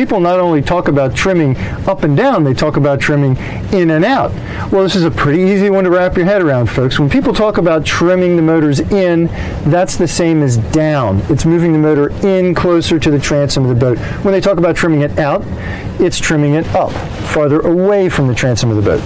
people not only talk about trimming up and down, they talk about trimming in and out. Well, this is a pretty easy one to wrap your head around, folks. When people talk about trimming the motors in, that's the same as down. It's moving the motor in closer to the transom of the boat. When they talk about trimming it out, it's trimming it up, farther away from the transom of the boat.